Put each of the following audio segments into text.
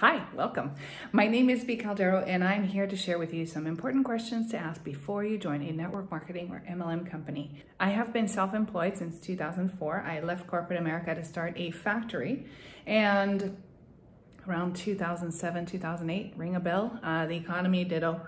Hi, welcome. My name is Bee Caldero, and I'm here to share with you some important questions to ask before you join a network marketing or MLM company. I have been self-employed since 2004. I left corporate America to start a factory, and around 2007, 2008, ring a bell, uh, the economy did a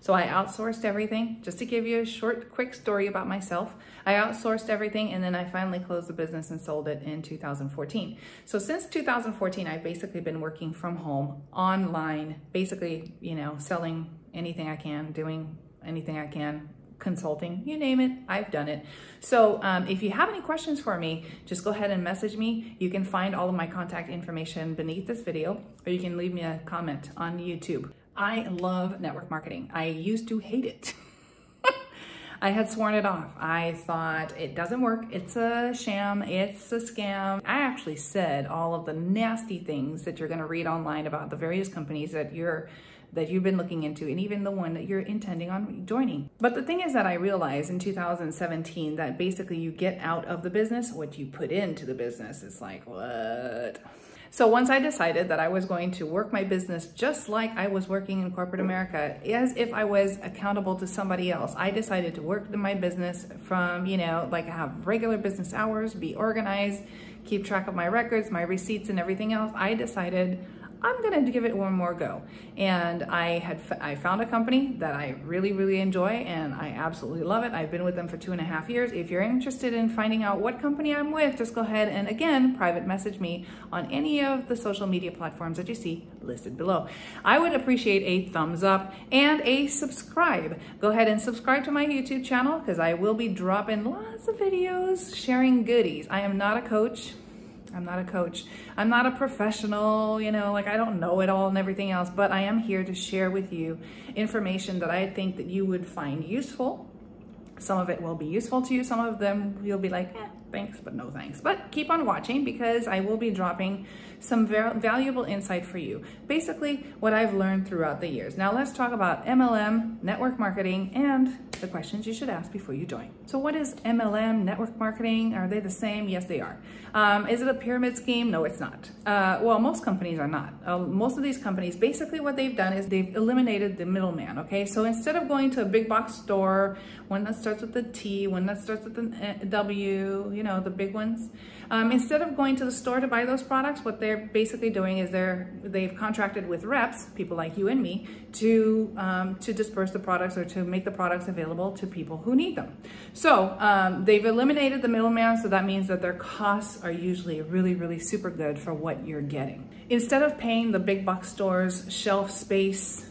so I outsourced everything. Just to give you a short, quick story about myself, I outsourced everything and then I finally closed the business and sold it in 2014. So since 2014, I've basically been working from home, online, basically, you know, selling anything I can, doing anything I can, consulting, you name it, I've done it. So um, if you have any questions for me, just go ahead and message me. You can find all of my contact information beneath this video, or you can leave me a comment on YouTube. I love network marketing. I used to hate it. I had sworn it off. I thought it doesn't work. It's a sham. It's a scam. I actually said all of the nasty things that you're going to read online about the various companies that you're that you've been looking into and even the one that you're intending on joining. But the thing is that I realized in 2017 that basically you get out of the business what you put into the business. It's like, what? So once I decided that I was going to work my business just like I was working in corporate America, as if I was accountable to somebody else, I decided to work my business from, you know, like have regular business hours, be organized, keep track of my records, my receipts and everything else. I decided I'm gonna give it one more go. And I had I found a company that I really, really enjoy and I absolutely love it. I've been with them for two and a half years. If you're interested in finding out what company I'm with, just go ahead and again, private message me on any of the social media platforms that you see listed below. I would appreciate a thumbs up and a subscribe. Go ahead and subscribe to my YouTube channel because I will be dropping lots of videos sharing goodies. I am not a coach. I'm not a coach. I'm not a professional, you know, like I don't know it all and everything else, but I am here to share with you information that I think that you would find useful. Some of it will be useful to you. Some of them you'll be like, eh, thanks, but no thanks. But keep on watching because I will be dropping some valuable insight for you. Basically, what I've learned throughout the years. Now let's talk about MLM, network marketing, and the questions you should ask before you join. So what is MLM, network marketing? Are they the same? Yes, they are. Um, is it a pyramid scheme? No, it's not. Uh, well, most companies are not. Uh, most of these companies, basically what they've done is they've eliminated the middleman, okay? So instead of going to a big box store, one that starts with the T, one that starts with the uh, W, you know, the big ones, um, instead of going to the store to buy those products, what they're basically doing is they're, they've contracted with reps, people like you and me, to, um, to disperse the products or to make the products available to people who need them. So um, they've eliminated the middleman, so that means that their costs are usually really, really super good for what you're getting. Instead of paying the big box stores shelf space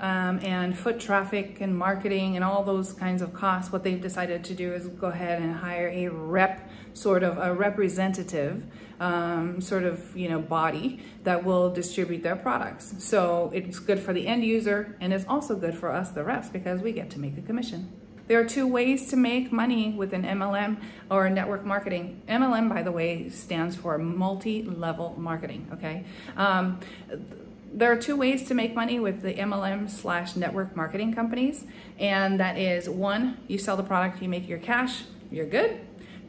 um, and foot traffic and marketing and all those kinds of costs, what they've decided to do is go ahead and hire a rep, sort of a representative um, sort of, you know, body that will distribute their products. So it's good for the end user and it's also good for us, the reps, because we get to make a commission. There are two ways to make money with an MLM or network marketing. MLM, by the way, stands for multi-level marketing, okay? Um, there are two ways to make money with the MLM slash network marketing companies. And that is one, you sell the product, you make your cash, you're good.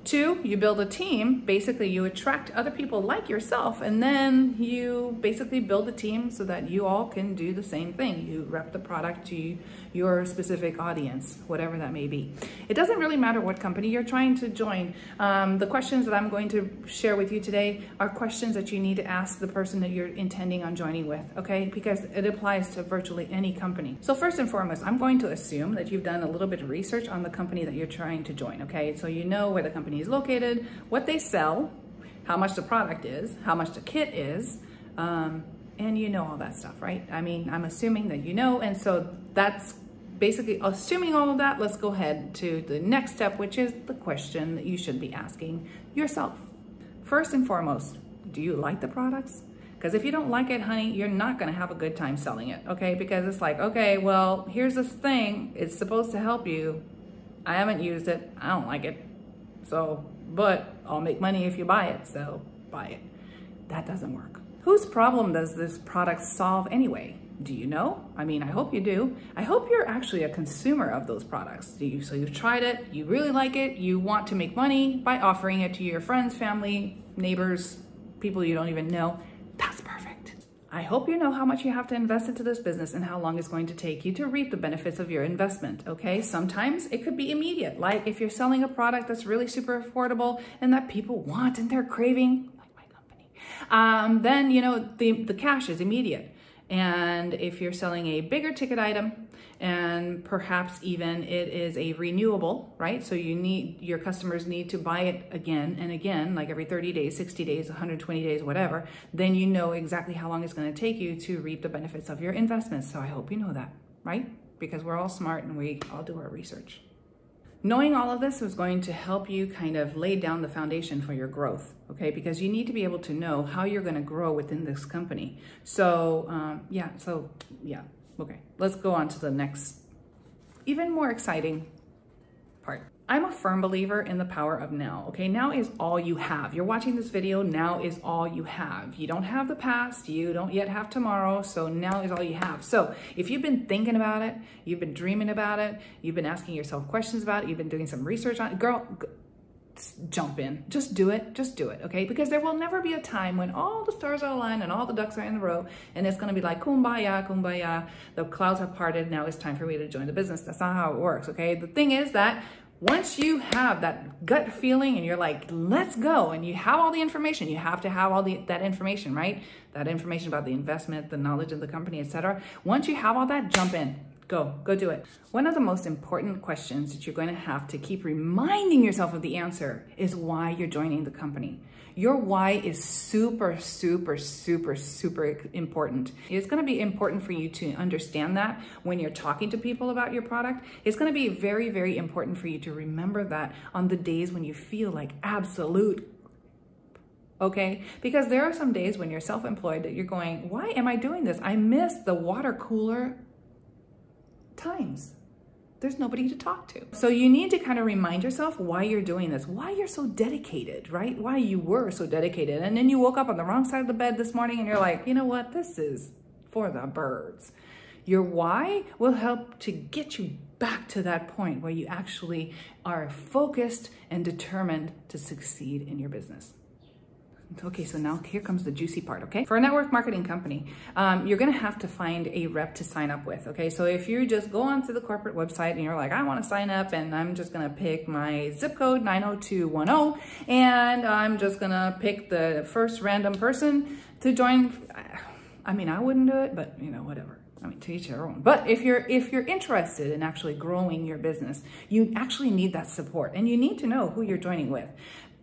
Two, you build a team. Basically, you attract other people like yourself, and then you basically build a team so that you all can do the same thing. You rep the product to your specific audience, whatever that may be. It doesn't really matter what company you're trying to join. Um, the questions that I'm going to share with you today are questions that you need to ask the person that you're intending on joining with, okay? Because it applies to virtually any company. So first and foremost, I'm going to assume that you've done a little bit of research on the company that you're trying to join, okay? So you know where the company company is located, what they sell, how much the product is, how much the kit is, um, and you know all that stuff, right? I mean, I'm assuming that you know, and so that's basically assuming all of that, let's go ahead to the next step, which is the question that you should be asking yourself. First and foremost, do you like the products? Because if you don't like it, honey, you're not going to have a good time selling it, okay? Because it's like, okay, well, here's this thing. It's supposed to help you. I haven't used it. I don't like it. So, but I'll make money if you buy it, so buy it. That doesn't work. Whose problem does this product solve anyway? Do you know? I mean, I hope you do. I hope you're actually a consumer of those products. You, so you've tried it, you really like it, you want to make money by offering it to your friends, family, neighbors, people you don't even know. I hope you know how much you have to invest into this business and how long it's going to take you to reap the benefits of your investment, okay? Sometimes it could be immediate, like if you're selling a product that's really super affordable and that people want and they're craving, like my company, um, then, you know, the, the cash is immediate. And if you're selling a bigger ticket item, and perhaps even it is a renewable, right? So you need, your customers need to buy it again and again, like every 30 days, 60 days, 120 days, whatever, then you know exactly how long it's gonna take you to reap the benefits of your investments. So I hope you know that, right? Because we're all smart and we all do our research. Knowing all of this is going to help you kind of lay down the foundation for your growth, okay? Because you need to be able to know how you're gonna grow within this company. So um, yeah, so yeah, Okay, let's go on to the next, even more exciting part. I'm a firm believer in the power of now, okay? Now is all you have. You're watching this video, now is all you have. You don't have the past, you don't yet have tomorrow, so now is all you have. So if you've been thinking about it, you've been dreaming about it, you've been asking yourself questions about it, you've been doing some research on it, girl, jump in. Just do it. Just do it. Okay. Because there will never be a time when all the stars are aligned and all the ducks are in the row and it's going to be like kumbaya, kumbaya. The clouds have parted. Now it's time for me to join the business. That's not how it works. Okay. The thing is that once you have that gut feeling and you're like, let's go, and you have all the information, you have to have all the, that information, right? That information about the investment, the knowledge of the company, etc. Once you have all that, jump in. Go, go do it. One of the most important questions that you're going to have to keep reminding yourself of the answer is why you're joining the company. Your why is super, super, super, super important. It's going to be important for you to understand that when you're talking to people about your product. It's going to be very, very important for you to remember that on the days when you feel like absolute okay? Because there are some days when you're self-employed that you're going, why am I doing this? I miss the water cooler times. There's nobody to talk to. So you need to kind of remind yourself why you're doing this, why you're so dedicated, right? Why you were so dedicated. And then you woke up on the wrong side of the bed this morning and you're like, you know what? This is for the birds. Your why will help to get you back to that point where you actually are focused and determined to succeed in your business. Okay, so now here comes the juicy part, okay? For a network marketing company, um, you're gonna have to find a rep to sign up with, okay? So if you just go onto the corporate website and you're like, I wanna sign up and I'm just gonna pick my zip code 90210 and I'm just gonna pick the first random person to join. I mean, I wouldn't do it, but you know, whatever. I mean, to each their own. But if you're if you're interested in actually growing your business, you actually need that support, and you need to know who you're joining with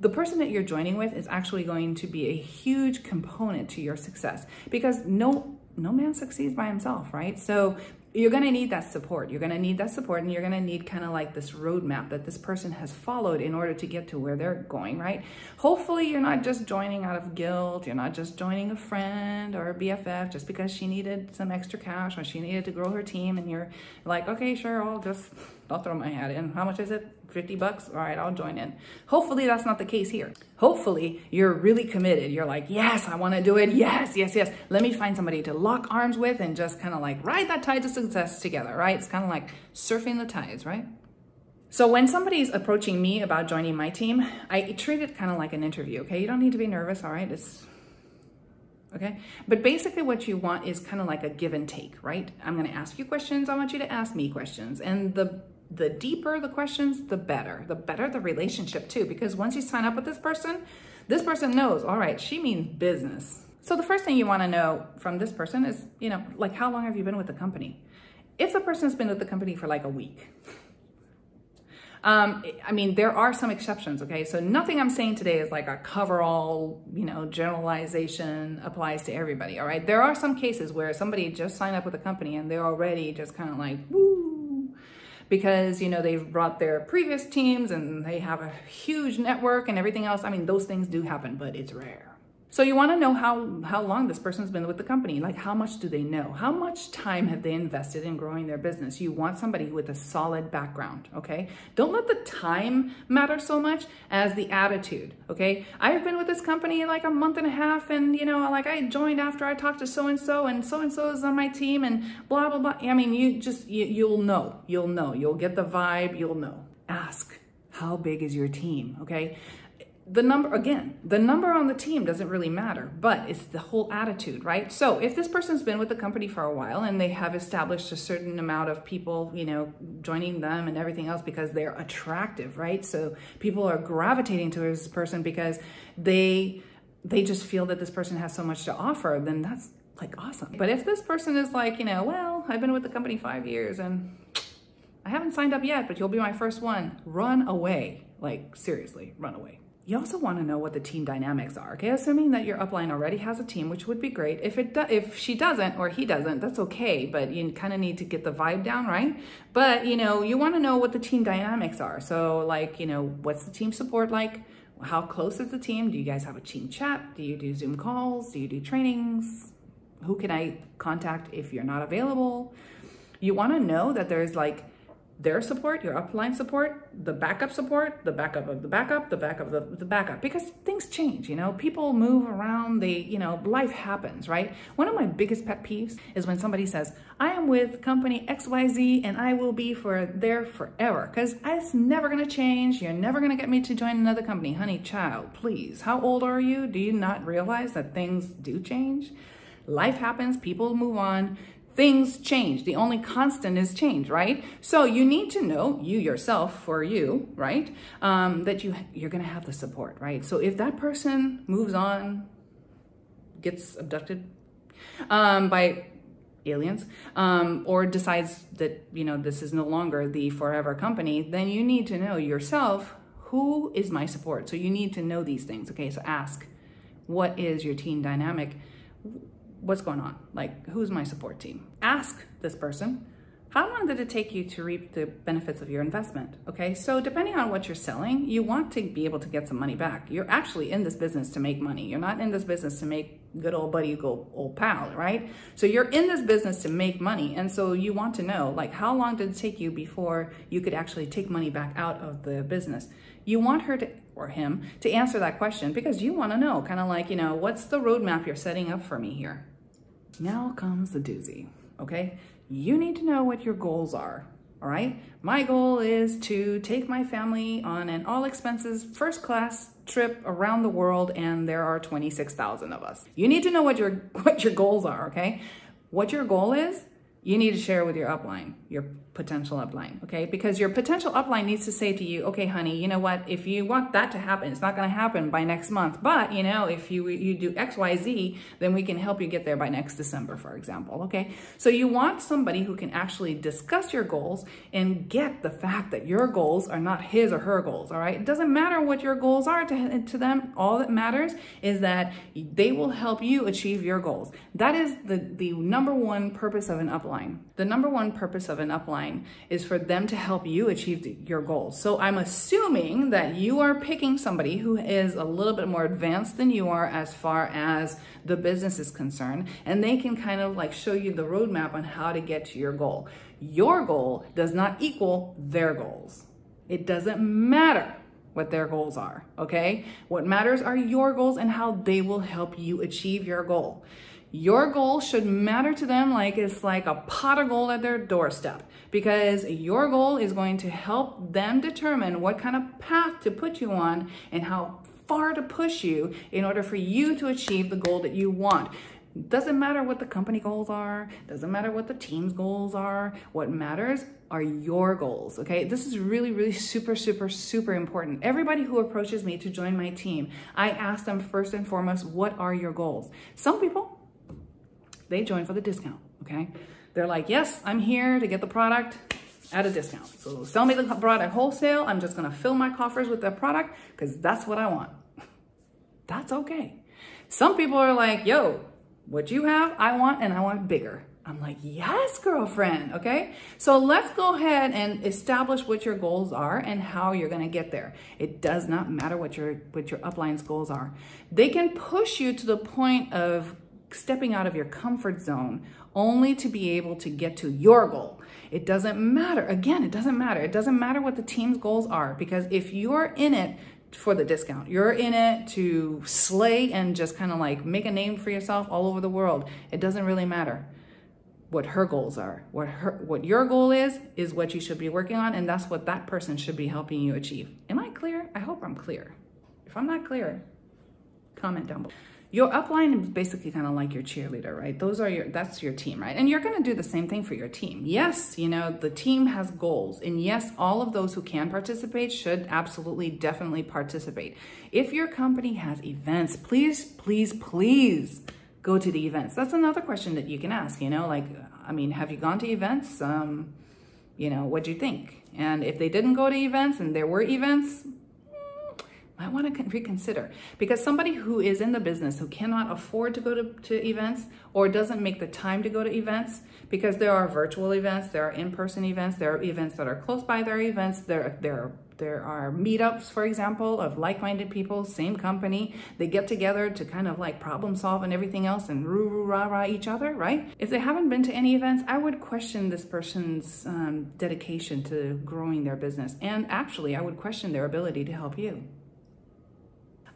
the person that you're joining with is actually going to be a huge component to your success because no no man succeeds by himself, right? So you're going to need that support. You're going to need that support and you're going to need kind of like this roadmap that this person has followed in order to get to where they're going, right? Hopefully you're not just joining out of guilt. You're not just joining a friend or a BFF just because she needed some extra cash or she needed to grow her team and you're like, okay, sure, I'll just, I'll throw my hat in. How much is it? 50 bucks? All right, I'll join in. Hopefully that's not the case here. Hopefully you're really committed. You're like, yes, I want to do it. Yes, yes, yes. Let me find somebody to lock arms with and just kind of like ride that tide to success together, right? It's kind of like surfing the tides, right? So when somebody's approaching me about joining my team, I treat it kind of like an interview, okay? You don't need to be nervous, all right? It's okay? But basically what you want is kind of like a give and take, right? I'm gonna ask you questions, I want you to ask me questions. And the the deeper the questions, the better. The better the relationship too, because once you sign up with this person, this person knows, all right, she means business. So the first thing you want to know from this person is, you know, like how long have you been with the company? If the person's been with the company for like a week, um, I mean, there are some exceptions, okay? So nothing I'm saying today is like a cover-all, you know, generalization applies to everybody, all right? There are some cases where somebody just signed up with a company and they're already just kind of like, woo, because, you know, they've brought their previous teams and they have a huge network and everything else. I mean, those things do happen, but it's rare. So you want to know how, how long this person's been with the company. Like how much do they know? How much time have they invested in growing their business? You want somebody with a solid background, okay? Don't let the time matter so much as the attitude, okay? I've been with this company like a month and a half and, you know, like I joined after I talked to so-and-so and so-and-so is on my team and blah, blah, blah. I mean, you just, you, you'll know, you'll know. You'll get the vibe, you'll know. Ask, how big is your team, okay? The number again the number on the team doesn't really matter but it's the whole attitude right? So if this person's been with the company for a while and they have established a certain amount of people you know joining them and everything else because they're attractive right? So people are gravitating to this person because they they just feel that this person has so much to offer then that's like awesome. But if this person is like you know well i've been with the company five years and i haven't signed up yet but you'll be my first one run away. Like seriously run away you also want to know what the team dynamics are, okay? Assuming that your upline already has a team, which would be great. If it if she doesn't or he doesn't, that's okay, but you kind of need to get the vibe down, right? But, you know, you want to know what the team dynamics are. So like, you know, what's the team support like? How close is the team? Do you guys have a team chat? Do you do Zoom calls? Do you do trainings? Who can I contact if you're not available? You want to know that there's like their support, your upline support, the backup support, the backup of the backup, the backup of the, the backup, because things change, you know, people move around, they, you know, life happens, right? One of my biggest pet peeves is when somebody says, I am with company XYZ and I will be for there forever, because it's never going to change. You're never going to get me to join another company. Honey, child, please. How old are you? Do you not realize that things do change? Life happens, people move on things change. The only constant is change, right? So you need to know, you yourself, for you, right? Um, that you, you're going to have the support, right? So if that person moves on, gets abducted um, by aliens um, or decides that, you know, this is no longer the forever company, then you need to know yourself, who is my support? So you need to know these things. Okay, so ask, what is your team dynamic? What's going on? Like, who's my support team? Ask this person, how long did it take you to reap the benefits of your investment? Okay, so depending on what you're selling, you want to be able to get some money back. You're actually in this business to make money. You're not in this business to make good old buddy, go old pal, right? So you're in this business to make money. And so you want to know, like, how long did it take you before you could actually take money back out of the business? You want her to, or him, to answer that question because you want to know, kind of like, you know, what's the roadmap you're setting up for me here? Now comes the doozy, okay? You need to know what your goals are, all right? My goal is to take my family on an all expenses first class trip around the world and there are 26,000 of us. You need to know what your what your goals are, okay? What your goal is, you need to share with your upline, your potential upline, okay? Because your potential upline needs to say to you, okay, honey, you know what? If you want that to happen, it's not going to happen by next month. But, you know, if you, you do X, Y, Z, then we can help you get there by next December, for example, okay? So you want somebody who can actually discuss your goals and get the fact that your goals are not his or her goals, all right? It doesn't matter what your goals are to, to them. All that matters is that they will help you achieve your goals. That is the, the number one purpose of an upline. The number one purpose of an upline is for them to help you achieve your goals. So I'm assuming that you are picking somebody who is a little bit more advanced than you are as far as the business is concerned, and they can kind of like show you the roadmap on how to get to your goal. Your goal does not equal their goals. It doesn't matter what their goals are, okay? What matters are your goals and how they will help you achieve your goal. Your goal should matter to them like it's like a pot of gold at their doorstep because your goal is going to help them determine what kind of path to put you on and how far to push you in order for you to achieve the goal that you want. Doesn't matter what the company goals are, doesn't matter what the team's goals are. What matters are your goals, okay? This is really, really super, super, super important. Everybody who approaches me to join my team, I ask them first and foremost, what are your goals? Some people they join for the discount, okay? They're like, yes, I'm here to get the product at a discount. So sell me the product wholesale. I'm just gonna fill my coffers with the product because that's what I want. That's okay. Some people are like, yo, what you have, I want, and I want bigger. I'm like, yes, girlfriend, okay? So let's go ahead and establish what your goals are and how you're gonna get there. It does not matter what your, what your upline's goals are. They can push you to the point of stepping out of your comfort zone only to be able to get to your goal. It doesn't matter. Again, it doesn't matter. It doesn't matter what the team's goals are because if you're in it for the discount, you're in it to slay and just kind of like make a name for yourself all over the world. It doesn't really matter what her goals are. What her what your goal is is what you should be working on and that's what that person should be helping you achieve. Am I clear? I hope I'm clear If I'm not clear, comment down below. Your upline is basically kind of like your cheerleader, right? Those are your, that's your team, right? And you're going to do the same thing for your team. Yes, you know, the team has goals. And yes, all of those who can participate should absolutely, definitely participate. If your company has events, please, please, please go to the events. That's another question that you can ask, you know, like, I mean, have you gone to events? Um, you know, what do you think? And if they didn't go to events and there were events, I want to reconsider because somebody who is in the business who cannot afford to go to, to events or doesn't make the time to go to events because there are virtual events, there are in-person events, there are events that are close by their events, there, there, there are meetups, for example, of like-minded people, same company. They get together to kind of like problem solve and everything else and roo roo rah rah each other, right? If they haven't been to any events, I would question this person's um, dedication to growing their business. And actually, I would question their ability to help you.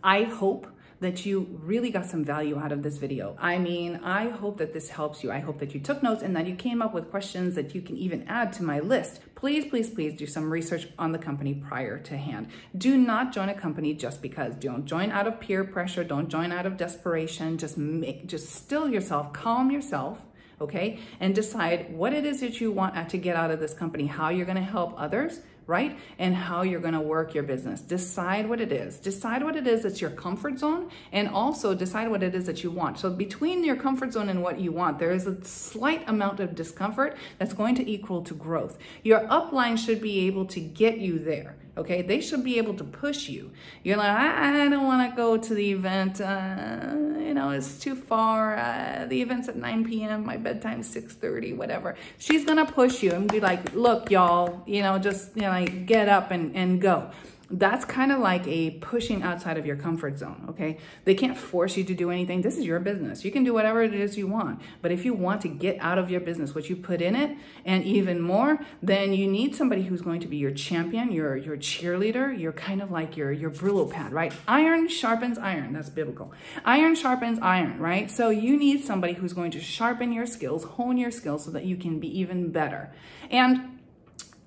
I hope that you really got some value out of this video. I mean, I hope that this helps you. I hope that you took notes and that you came up with questions that you can even add to my list. Please, please, please do some research on the company prior to hand. Do not join a company just because. Don't join out of peer pressure. Don't join out of desperation. Just make, just still yourself, calm yourself, okay? And decide what it is that you want to get out of this company, how you're gonna help others, right? And how you're to work your business. Decide what it is. Decide what it is that's your comfort zone and also decide what it is that you want. So between your comfort zone and what you want, there is a slight amount of discomfort that's going to equal to growth. Your upline should be able to get you there. Okay, they should be able to push you. You're like, I, I don't want to go to the event. Uh, you know, it's too far. Uh, the event's at 9 p.m. My bedtime's 6:30, whatever. She's gonna push you and be like, look, y'all, you know, just you know, like get up and and go that's kind of like a pushing outside of your comfort zone, okay? They can't force you to do anything. This is your business. You can do whatever it is you want. But if you want to get out of your business what you put in it and even more, then you need somebody who's going to be your champion, your your cheerleader, you're kind of like your your Brillo pad, right? Iron sharpens iron. That's biblical. Iron sharpens iron, right? So you need somebody who's going to sharpen your skills, hone your skills so that you can be even better. And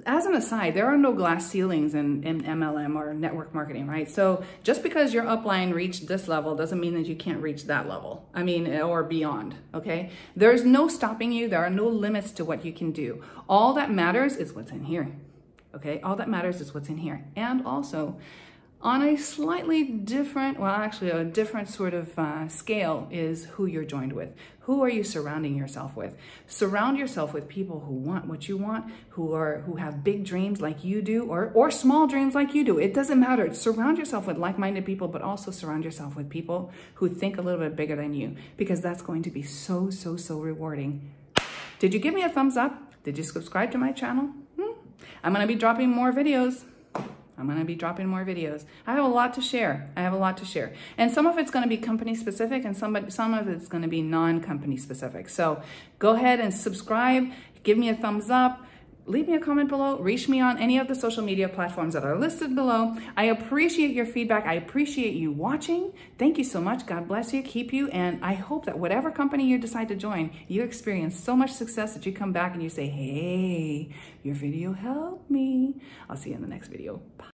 as an aside, there are no glass ceilings in, in MLM or network marketing, right? So just because your upline reached this level doesn't mean that you can't reach that level. I mean, or beyond, okay? There's no stopping you. There are no limits to what you can do. All that matters is what's in here, okay? All that matters is what's in here. And also, on a slightly different, well, actually a different sort of uh, scale is who you're joined with. Who are you surrounding yourself with? Surround yourself with people who want what you want, who are who have big dreams like you do, or or small dreams like you do. It doesn't matter. Surround yourself with like-minded people, but also surround yourself with people who think a little bit bigger than you, because that's going to be so so so rewarding. Did you give me a thumbs up? Did you subscribe to my channel? Hmm? I'm gonna be dropping more videos. I'm going to be dropping more videos. I have a lot to share. I have a lot to share. And some of it's going to be company specific and some, some of it's going to be non-company specific. So go ahead and subscribe. Give me a thumbs up. Leave me a comment below. Reach me on any of the social media platforms that are listed below. I appreciate your feedback. I appreciate you watching. Thank you so much. God bless you, keep you. And I hope that whatever company you decide to join, you experience so much success that you come back and you say, hey, your video helped me. I'll see you in the next video. Bye.